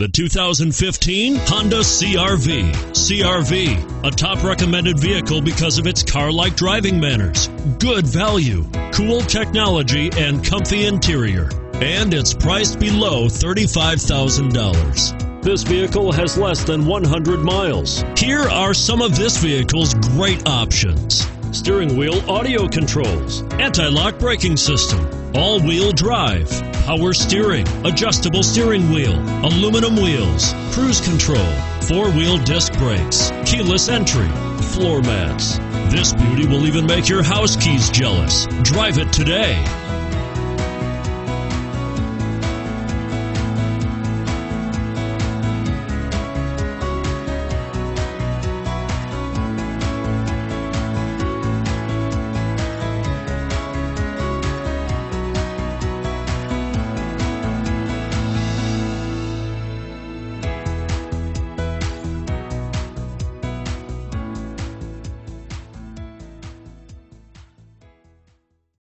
The 2015 Honda CRV. CRV, a top recommended vehicle because of its car like driving manners, good value, cool technology, and comfy interior. And it's priced below $35,000. This vehicle has less than 100 miles. Here are some of this vehicle's great options steering wheel audio controls, anti lock braking system, all wheel drive, power steering, adjustable steering wheel, aluminum wheels, cruise control, four wheel disc brakes, keyless entry, floor mats. This beauty will even make your house keys jealous. Drive it today.